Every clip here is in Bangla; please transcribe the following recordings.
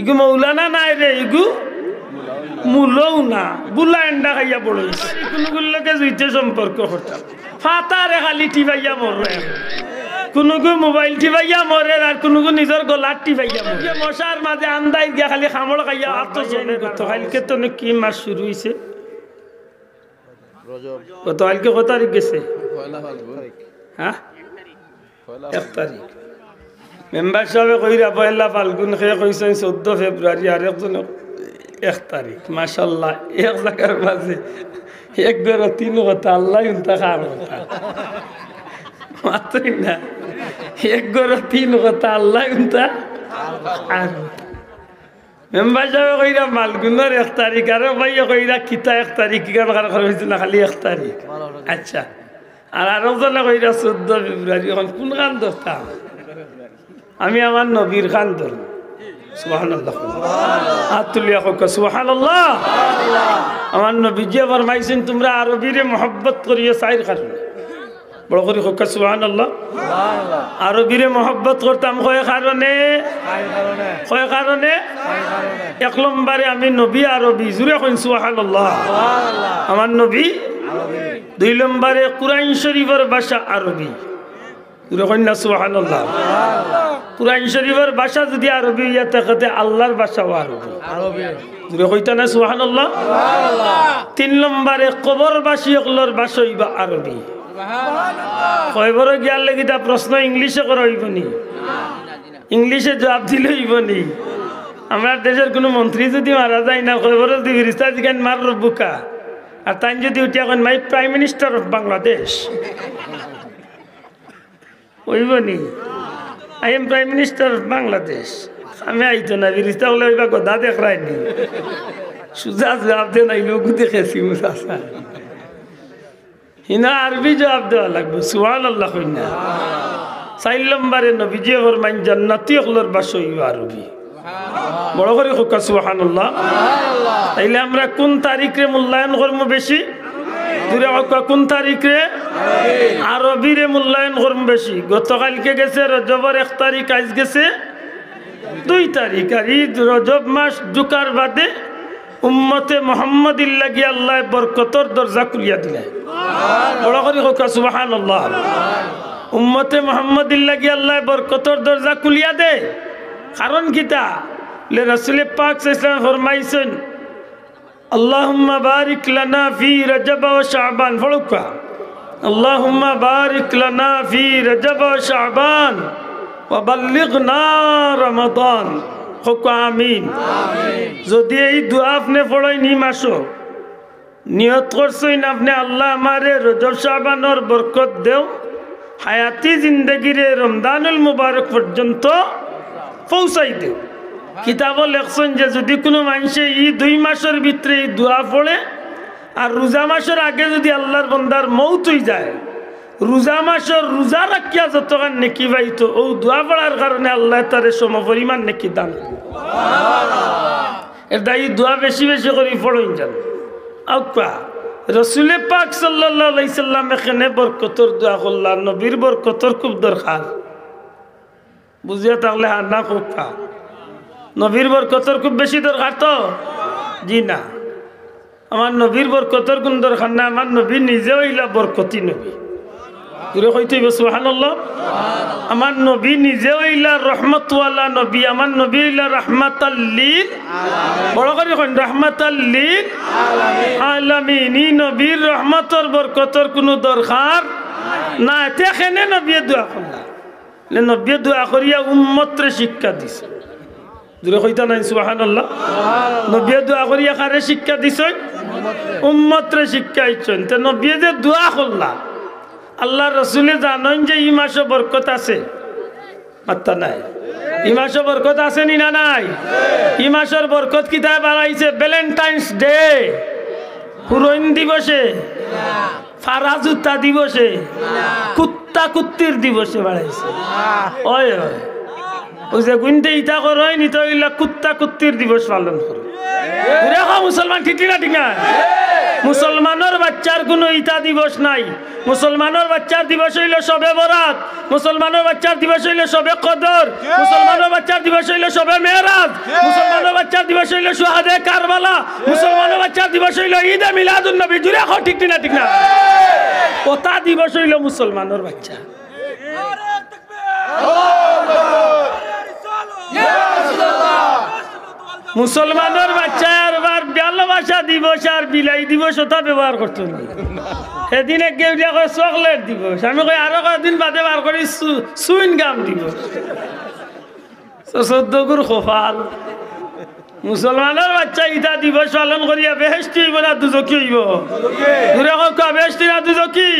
ইগু মৌলানা নাই রে ইগু মূলও না বুলা এন্ডা খাইয়া পড়েছে কোনগুলোকে জুইতে সম্পর্ক করতাম। ফাতারে খালি টিপাইয়া মরে কোনোগু মোবাইল টিপাইয়া মরে আর কোনোগু নিজের গলার টিপাইয়া মরে। মশার মাঝে আন্দাই গিয়া খালি খামড় খাইয়া আত্মজনে করতো কালকে তো কি মাস শুরু হয়েছে কত কালকে কত তারিখ গেছে? হ্যাঁ? এক তারিখ। মেম্বার সাহেবে কইরা পয়লা ফাল্গুন খেয়ে কইছেন চোদ্দ ফেব্রুয়ারি আর একজন এক তারিখ। মাসাল্লাহ এক জায়গার মাঝে এক বেরো তিন কথা, আল্লাহ উনতা খার কথা। মাত্রই না, এক গরো তিন কথা, আল্লাহ উনতা আর মেম্বার সাহেবে কইরা মালগুনের এক তারিখ, আর ভাইয়া কইরা কিতা এক তারিখ, কি কারণ কারণ হয়েছিল খালি এক তারিখ। আচ্ছা আর আরেকজনে কইরা চোদ্দ ফেব্রুয়ারি, এখন কোন গান ধরতাম আমি আমার নবীর খান ধর আমার নবী যে ফরমাইছেন তোমরা আরবিরে মহব্বত করিয়ে সাইর কারণে বড় করে কক সুবহানাল্লাহ। আরবিরে মহব্বত করতাম কয় কারণে? কয় কারণে? এক নম্বরে আমি নবী আরবি জুড়ে কইন সুবহানাল্লাহ। আমার নবী দুই নম্বরে কুরআন শরীফের ভাষা আরবি। কুরআন শরীফের ভাষা যদি আরবি ইয়া থাকে আল্লাহর ভাষাও আরবি। জুড়ে কইতা না সুবহানাল্লাহ? তিন নম্বরে কবরবাসী অকলর ভাষা হইবা আরবি। কয়বর গিয়ার লাগি তা প্রশ্ন ইংলিশে করা হইব নি? ইংলিশে জবাব দিলে হইব নি? আমার দেশের কোনো মন্ত্রী যদি মারা যায় না কয়বর যদি মার বুকা আর তাই যদি উঠিয়া my prime minister of Bangladesh হইব নি I am prime minister Bangladesh আমি আইতো না রিস্তা হলে হইবা গদা দেখাই নি সুজা জবাব দে নাই লোক দেখেছি মুসাসা হিনা আরবি জবাব দেওয়া লাগবে সুহান আল্লাহ কইনা। চার নম্বরে নবীজি ফরমাইন, জান্নাতি হলর বাস আরবি। বড় করে হোকা সুহান আল্লাহ তাইলে আমরা কোন তারিখে মূল্যায়ন করব বেশি? দূরে কোন তারিখে? আরবিরে মূল্যায়ন করব বেশি। গতকালকে গেছে, রজবর এক তারিখ, আজ গেছে দুই তারিখ। আর ঈদ, রজব মাস ঢুকার বাদে উম্মতে মোহাম্মদ ইল্লাগি আল্লাহ বরকতর দরজা খুলিয়া দিলে। বড় করে হোক সুবাহান আল্লাহ উম্মতে মোহাম্মদ ইল্লাগি আল্লাহ বরকতর দরজা খুলিয়া দে। কারণ কিতা? লে রসুল পাক ইসলাম ফরমাইছেন, আল্লাহুম্মা বারিক লানা ফি রজব ওয়া শাবান। ফড়ুকা লানা ফি রজব ওয়া শাবান ওয়া বাল্লিগনা রমাদান। হোক আমিন। যদি এই দোয়া আপনি পড়াই নি মাসো নিয়ত করছেন আপনি আল্লাহ আমারে রজব সাবানোর বরকত দেও। হায়াতি জিন্দগিরে রমদানুল মুবারক পর্যন্ত পৌঁছাই দেও। কিতাব লেখছেন যে যদি কোনো মানুষে ই দুই মাসের ভিতরে এই দোয়া পড়ে আর রোজা মাসের আগে যদি আল্লাহর বন্দার মৌত হয়ে যায়, রোজা মাসের রোজা রাখিয়া যতক্ষণ নেকি পাইতো, ও দোয়া পড়ার কারণে আল্লাহ তার সম পরিমাণ নেকি দান এটা এই দোয়া বেশি বেশি করে পড়ই যান। আউকা রসুলে পাক সাল্লাহ সাল্লাম এখানে বরকতর দোয়া করলাম নবীর বরকতর খুব দরকার। বুঝিয়া তাহলে হ্যাঁ না খুব নবীর বরকতর খুব বেশি দরকার তো? জি না। আমার নবীর বরকতর কোন দরকার না আমার নবী নিজেও ইলা বরকতি নবী। দূরে কইতে সুবহানাল্লাহ? আমার নবী নিজে রহমতওয়ালা নবী আমার নবী ইলা রহমাতাল্লিল বড় করে কইন রহমাতাল্লিল আলামিন। ই নবীর রহমতর বরকতর কোনো দরকার না তেখানে নবী দোয়া করলা। নবী দোয়া করিয়া উম্মতরে শিক্ষা দিছে। দূরে কইতা নাই সুবহানাল্লাহ? নবী দোয়া করিয়া কারে শিক্ষা দিছেন উম্মতরে শিক্ষা দিছেন তে নবী যে দোয়া করলা আল্লাহ রসুলে জানেন যে ই মাসে বরকত আছে। মাত্তা নাই। ই মাসে বরকত আছে নি না নাই? ই মাসের বরকত কিতাব বাড়াইছে ভ্যালেন্টাইন্স ডে। পুরন দিবসে। ফারাজুত্তা দিবসে। কুত্তা কুত্তির দিবসে বাড়াইছে ওই ওই ওই যে গুনতে ইটা করয় নি তো কুত্তা কুত্তির দিবস পালন করে। মুসলমান ঠিক না ঠিক না? মুসলমানের বাচ্চার কোনো ইতা দিবস নাই। মুসলমানের বাচ্চার দিবস হইল সবে বরাত। মুসলমানের বাচ্চার দিবস হইল সবে কদর। মুসলমানের বাচ্চার দিবস হইল সবে মেহরাজ মুসলমানের বাচ্চার দিবস হইল সুহাদে কারবালা। মুসলমানের বাচ্চার দিবস হইল ঈদে মিলাদুন নবী জুড়ে এখন ঠিক না ঠিক না? ওটা দিবস হইল মুসলমানের বাচ্চা। মুসলমানের বাচ্চা আর ভালোবাসা দিবস আর বিলাই দিবস ওটা ব্যবহার করতো না। কয় চকলেট দিবস, আমি কই আরও কয়েকদিন বাদে বার করি সুইন গাম দিবস। চোদ্দ গুর খোফাল মুসলমানের বাচ্চা ইটা দিবস পালন করিয়া বেহেস্তি হইব না দুজকি হইব? বেহেস্তি না দুজকি?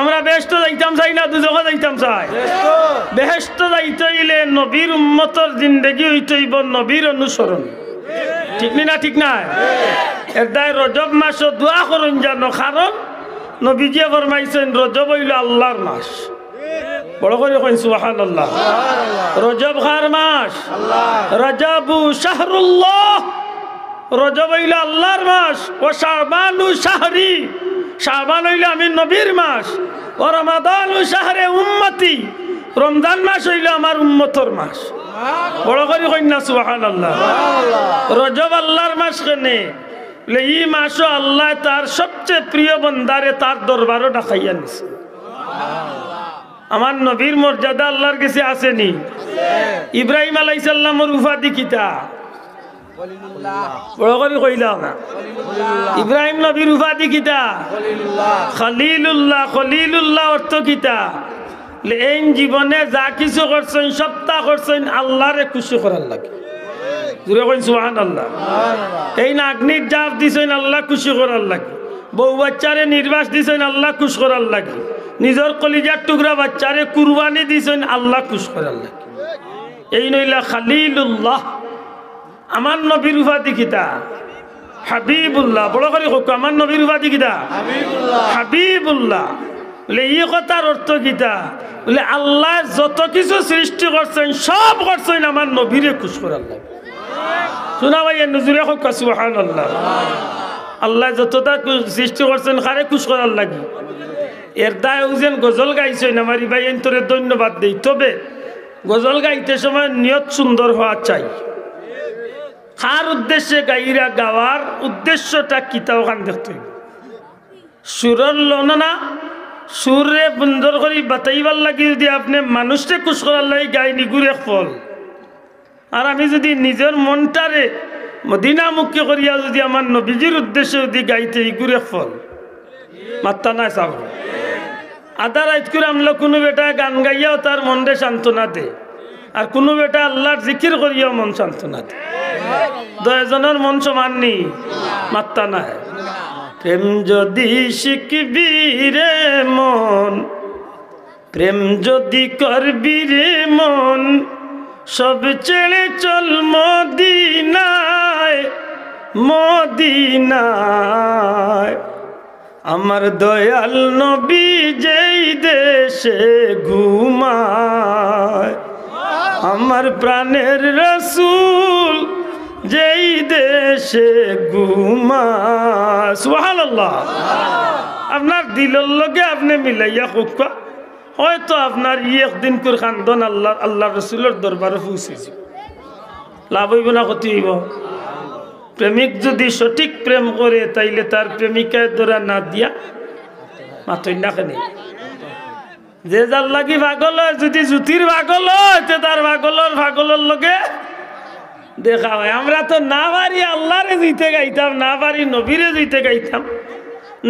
আমরা বেহেস্ত যাইতাম চাই না দুজক যাইতাম চাই। বেহেস্ত যাইতে নবীর উম্মতর জিন্দগি হইতে নবীর অনুসরণ। ঠিক নি না ঠিক নাই? এর দায় রজব মাস দোয়া করুন জানো কারণ নবীজিয়ে ফরমাইছেন, রজব হইল আল্লাহর মাস। বড় করে কইন সুবহান আল্লাহ রজব খার মাস। রজবু শাহরুল্লাহ। রজব হইল আল্লাহর মাস। ও শাহবানু শাহরি। শাহবান হইল আমি নবীর মাস। ও রমাদানু শাহরে উম্মতি। রমজান মাস হইল আমার উম্মতর মাস। বড় করে কন্যা সুবহান আল্লাহ রজব আল্লাহর মাস কেনে? বলে ই মাসও আল্লাহ তার সবচেয়ে প্রিয় বন্দারে তার দরবারও ডাকাইয়া নিছে। আমার নবীর মর্যাদা আল্লাহর কাছে আসেনি। ইব্রাহিম আলাইসাল্লামর উপাধি কিতা? বড় করে কইলাম। না ইব্রাহিম নবীর উপাধি কিতা? খলিলুল্লাহ খলিলুল্লাহ অর্থ কিতা? এই জীবনে যা কিছু করছেন সপ্তাহ করছেন আল্লাহরে খুশি করার লাগে। জুড়ে কইন সুহান আল্লাহ এই নাগনির জাপ দিছেন আল্লাহ খুশি করার লাগে। বউ বাচ্চারে নির্বাস দিছেন আল্লাহ খুশ করার লাগে। নিজের কলিজার টুকরা বাচ্চারে কুরবানি দিছেন আল্লাহ খুশ করার লাগে এই নইলা খালিলুল্লাহ। আমার নবীর উপাধি কিতা? হাবিবুল্লাহ। বড় করে হোক আমার নবীর উপাধি কিতা? হাবিবুল্লাহ। বলে এই কথার অর্থ কিতা? বলে আল্লাহ যত কিছু সৃষ্টি করছেন সব করছেন আমার নবীরে খুশ করার লাগে শোনা ভাই নজুরে হোক সুহান আল্লাহ আল্লাহ যতটা সৃষ্টি করছেন খারে খুশ করার লাগে এর দায় যেন গজল গাইছেন আমার ভাই তোরে ধন্যবাদ দেই। তবে গজল গাইতে সময় নিয়ত সুন্দর হওয়া চাই। কার উদ্দেশ্যে গাইরা গাওয়ার উদ্দেশ্যটা কিতা ওখান দেখতে সুরর লন না সুরে সুন্দর করে বাতাইবার লাগি যদি আপনি মানুষকে খুশ করার লাগে গাই নিগুরে ফল। আর আমি যদি নিজের মনটারে মদিনামুখী করিয়া যদি আমার নবীজির উদ্দেশ্যে যদি গাইতে ইগুরে ফল। মাত্তা নাই চাব আধা রাত করে আমলো কোনো বেটা গান গাইয়াও তার মনরে সান্ত্বনা দে। আর কোনো বেটা আল্লাহর জিকির করিয়াও মন সান্ত্বনা দে। দয়জনের মন সমান নি মাত্তা নাই। প্রেম যদি শিখবি রে মন, প্রেম যদি করবি রে মন সব ছেড়ে চল মদিনায় মদিনায়। আমার দয়াল নবী যেই দেশে ঘুমায়, আমার প্রাণের রসুল যেই দেশে ঘুমায়। সুহাল আপনার দিলের লগে আপনি মিলাইয়া কুকা হয়তো আপনার ই একদিন করে খান্দন আল্লাহ আল্লাহ রসুলের দরবারে পৌঁছেছি লাভ হইব না, ক্ষতি হইব। প্রেমিক যদি সঠিক প্রেম করে, তাইলে তার প্রেমিকায় ধরা না দিয়া মাথই না কেন। যে যার লাগি ভাগল যদি জুতির ভাগল হয় তার ভাগলর ভাগলর লগে দেখা হয়। আমরা তো না পারি আল্লাহরে জুইতে গাইতাম, না পারি নবীরে জুইতে গাইতাম,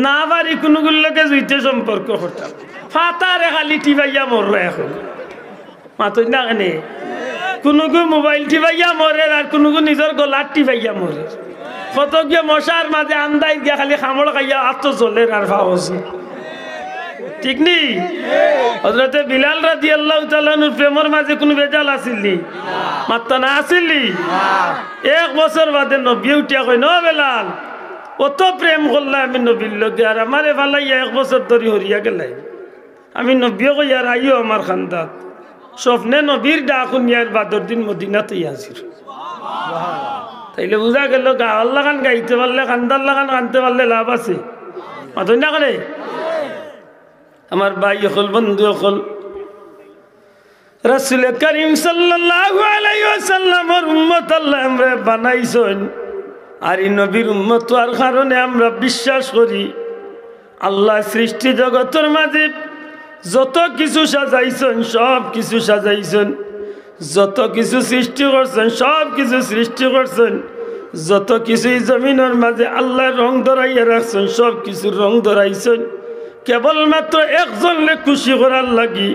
না পারি কোনোগুলোকে জুইতে সম্পর্ক করতাম। ফাতারে খালি টিপাইয়া মরলো এখন। মাতই না কেন। কোনোগু মোবাইল টিপাইয়া মরে আর কোনোগু নিজের গলার টিপাইয়া মরে কত গিয়ে মশার মাঝে আন্দাই গিয়া খালি খামড় খাইয়া আত্ম চলে আর ভাবছি ঠিক নি? হজরতে বিলাল রাজি আল্লাহ তালুর প্রেমর মাঝে কোনো বেজাল আসিলি মাত্তা না আসিলি এক বছর বাদে নবী উঠিয়া কই ন বেলাল, অত প্রেম করলা আমি নবীর লগে আর আমারে ভালাইয়া এক বছর ধরে হরিয়া গেলাই। আমি নবীও কই আর আইও আমার খান্দাত। স্বপ্নে নবীর ডাকুন ইয়ার বাদর দিন মদিনাতে আসির তাইলে বুঝা গেল গাওয়ার লাগান গাইতে পারলে কান্দার লাগান কানতে পারলে লাভ আছে। মাতই না করে? আমার ভাই হল বন্ধু হল রসুল করিম ওয়াসাল্লামের উম্মত আল্লাহ আমরা বানাইছেন। আর এই নবীর উম্মত আর কারণে আমরা বিশ্বাস করি, আল্লাহ সৃষ্টি জগতের মাঝে যত কিছু সাজাইছেন, সব কিছু সাজাইছেন। যত কিছু সৃষ্টি করছেন, সব কিছু সৃষ্টি করছেন। যত কিছুই জমিনের মাঝে আল্লাহ রং ধরাইয়া রাখছেন, সব কিছু রং ধরাইছেন। কেবলমাত্র একজনলে খুশি করার লাগি,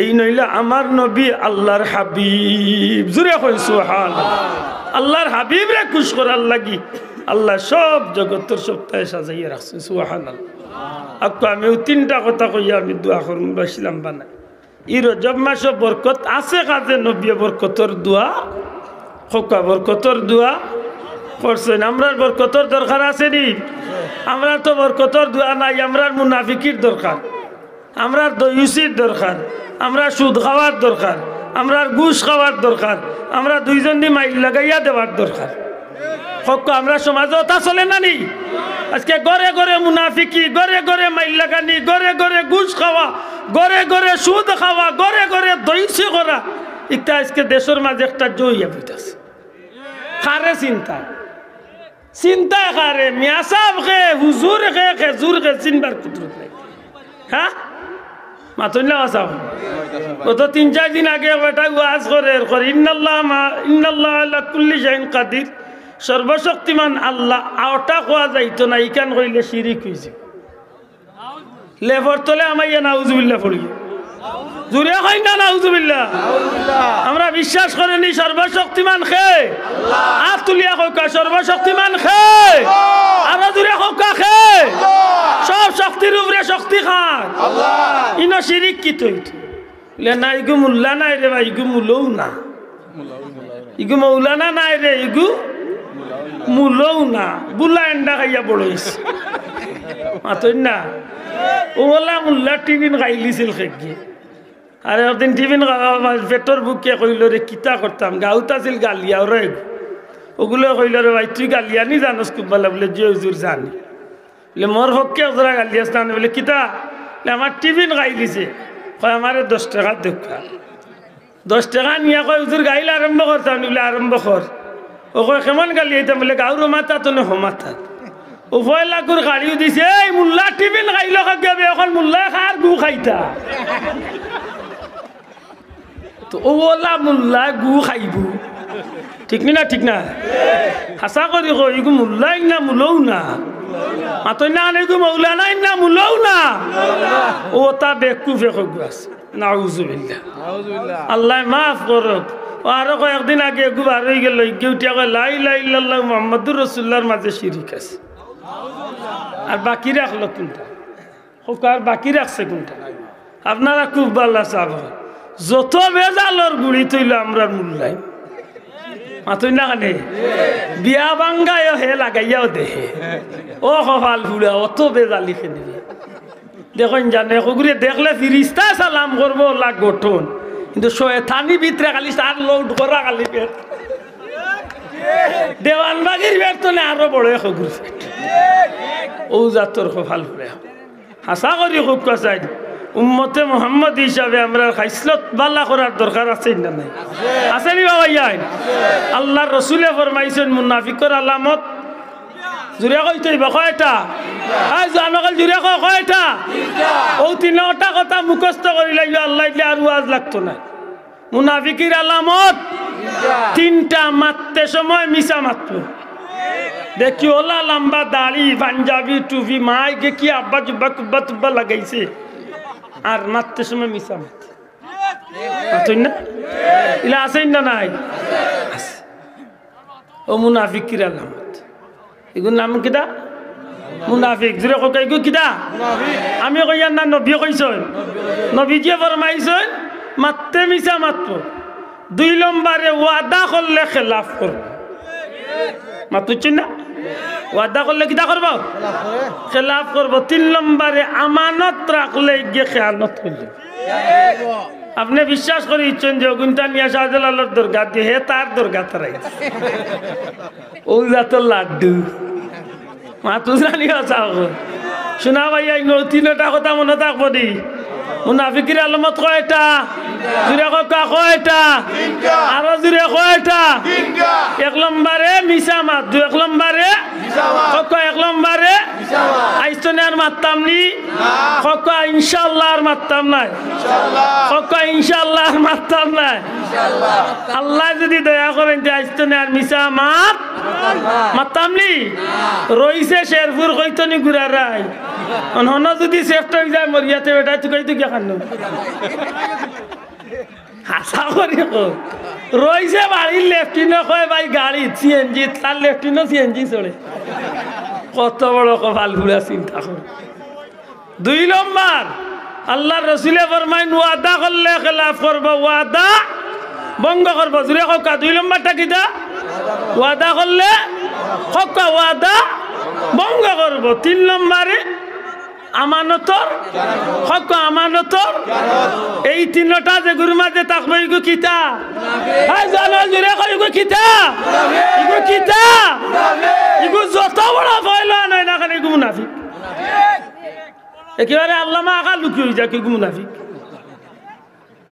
এই নইলে আমার নবী আল্লাহর হাবিব। জুড়ে হয়েছো হাল আল্লাহর হাবিব রে খুশ করার লাগি, আল্লাহ সব জগতের সপ্তাহে সাজাইয়া রাখছেন সুহান আকু আমি তিনটা কথা কইয়া আমি দোয়া করুন, বসলাম বানাই। ই রজব মাস বরকত আছে কাজে নবী বরকতর দোয়া, খোকা বরকতর দোয়া। করছেন, আমরার বরকতর দরকার আছে নি? আমরা তো বরকতর দোয়া নাই, আমরার মুনাফিকির দরকার। আমরার দয়ুসির দরকার আমরা সুদ খাওয়ার দরকার, আমরার ঘুষ খাওয়ার দরকার, আমরা দুইজন দি মাইল লাগাইয়া দেওয়ার দরকার। হক আমরা সমাজে তা চলে না নি আজকে গড়ে গড়ে মুনাফিকি, গড়ে গড়ে মাইল লাগানি গড়ে গড়ে ঘুষ খাওয়া, গড়ে গড়ে সুদ খাওয়া, গড়ে গড়ে দৈসি করা। ইটা আজকে দেশের মাঝে একটা জইয়া বুঝতেছে খারে চিন্তা? চিন্তা খারে মিয়া সাহেব খে, হুজুর খে, খেজুর খে, চিনবার কুদরত নাই। হ্যাঁ? মাতুল্লা আসাও ও তো তিন, চার দিন আগে বেটা ওয়াজ করে করে, ইন্নাল্লাহ ইন্নাল্লাহ আল্লাহ কুল্লি শাইন কাদির। সর্বশক্তিমান আল্লাহ আওটা কোয়া যাইতো না ইকান কইলে শিরিক হইছে লেফর তলে আমার ইয়ে নাউজুবিল্লাহ পড়ি জুড়ে হয় না নাউজুবিল্লাহ? আমরা বিশ্বাস করিনি সর্বশক্তিমান খে আর তুলিয়া হোকা সর্বশক্তিমান খে আর জুড়ে হোকা খে সব শক্তির উপরে শক্তি খান। ইন শিরিক কি তৈত না ইগু মুল্লা নাই রে ভাই ইগু মুলও না ইগু মৌলানা নাই রে ইগু মুলও না বুলা এন্ডা খাইয়া বড়ইছে মাতই না। ওলা মুল্লা, টিফিন খাইলিছিল খেগিয়ে আর একদিন টিফিন পেটর বুকে কইল রে কিতা করতাম গাউত আছিল গালিয়া রে ওগুলো কইল রে ভাই, তুই গালিয়া নি জানোস খুব ভালো বলে যে হুজুর জানি। বলে মোর হককে ওজরা গালিয়া স্থান বলে, কিতা? আমার টিফিন খাই দিছে। কয় আমারে দশ টাকা দেখা দশ টাকা নিয়ে কয় হুজুর গাইলে আরম্ভ করতাম বলে আরম্ভ কর ও কয় কেমন গালি আইতাম বলে গাউর মাথা তো নে হমাথা উভয় লাগুর গাড়িও দিছে এই মুল্লা টিফিন খাইল খাবে এখন মুল্লা খার গু খাইতা। তো ওলা মুল্লা গু খাইব। ঠিক না ঠিক না? হাসা করি কই ইগু মুল্লা না মুলৌ না। মাতই না ইগু মৌলা নাই না মুলৌ না। ও তা বেকু ফেক আছে। নাউজুবিল্লাহ। আল্লাহ মাফ করক। ও আরও কয়েকদিন আগে এগু বার হয়ে গেল কেউটিয়া কয় লাই লাই লাল্লাহ মোহাম্মদুর রসুল্লার মাঝে শিরিক আছে। আর বাকি রাখল কোনটা? আর বাকি রাখছে কোনটা? আপনারা খুব ভালো চাব যত বেজালর গুড়ি তৈল আমরা মূল্যায় মাতুই না কানে? বিয়া বাঙ্গায় হে লাগাইয়াও দেহে। ও কপাল ফুড়া অত বেজালি খেলি দেখুন জানে ওগুলি দেখলে ফিরিস্তা সালাম করব লাগ গঠন। কিন্তু শয়তানি ভিতরে খালি তার লোড করা খালি পেট। দেওয়ানবাগির পেট তো আরও বড় এগুলি ও জাতর কপাল ফুড়ে হাসা করি খুব কাছাই। উম্মতে মোহাম্মদ হিসাবে আমরা খাইসলত বালা করার দরকার আছে না নাই? আছে নি বাবা ইয়াই আল্লাহর রসুলে ফরমাইছেন মুনাফিকর আলামত। জুড়ে কই তুই কয়টা আই জানকাল জুড়ে কয় কয়টা ও তিনটা কথা মুখস্থ করি লাগবে আল্লাহ দিলে আর ওয়াজ লাগতো না মুনাফিকির আলামত তিনটা মারতে সময় মিশা মাত্র। দেখি ওলা লম্বা দাড়ি, পাঞ্জাবি, টুপি, মাই, গে কি আব্বা, জুব্বা, কুব্বা, তুব্বা লাগাইছে। আর মারতে সময় মিশা মাতুন না? ইলা আছেন না নাই? ও মুনাফিকির আলামত। এগুলো নাম মুনাফিক জুড়ে কক এগু কিতা আমি কইয়ার না নবী কইছেন নবীজিয়ে ফরমাইছেন মারতে মিশা মাত্র দুই নম্বরে ওয়াদা করলে খেলাফ করব মাতুচ্ছেন না? ওয়াদা করলে কিতা করব খেলাফ করব তিন নম্বরে আমানত রাখলে গিয়ে খেয়ানত করলে আপনি বিশ্বাস করে ইচ্ছেন যে অগুনটা নিয়ে শাহজালালের দরগা দিয়ে, হে তার দরগা তারাই ও যাতো লাড্ডু। মা তুজানি চাও শোনা ভাইয়া তিনটা কথা মনে থাকব দি। মুনাফিকির আলমত কয়টা জুড়ে কা কয়টা আরও জুড়ে কয়টা এক নম্বরে মিশা মাত দু এক নম্বরে কক এক নম্বরে আইসনে আর মারতাম নি? কক ইনশাল্লাহ আর মারতাম নাই। কক ইনশাল্লাহ আর মারতাম নাই। আল্লাহ যদি দয়া করেন যে আইসনে আর মিশা মাত মারতাম নি রইছে শেরপুর কইতনি ঘুরা রাই অনহন যদি চেষ্টা হয়ে যায় মরিয়াতে বেটা তুই কই তুই খান হাসা করি রইছে বাড়ির লেফটিনও কয়, ভাই, গাড়ি সিএনজি তার লেফটিনও সিএনজি চলে। কত বড় কপাল ঘুরা চিন্তা কর। দুই নম্বর আল্লাহ রসুলে ফরমাইন ওয়াদা করলে খেলাফ করব, ওয়াদা বঙ্গ করব। জুড়ে ককা দুই নম্বরটা কিতা ওয়াদা করলে ককা ওয়াদা বঙ্গ করব। তিন নম্বরে আমানতর হক আমানতর। এই তিনটা যে গুরু মাঝে থাকবে ইগো কিতা? জুড়ে কই ইগো কিতা? ইগো কিতা? ইগো যত বড় কইলো নয় না খালি ইগো মুনাফিক। একেবারে আল্লামা আকা লুকি হয়ে যায় কি মুনাফিক।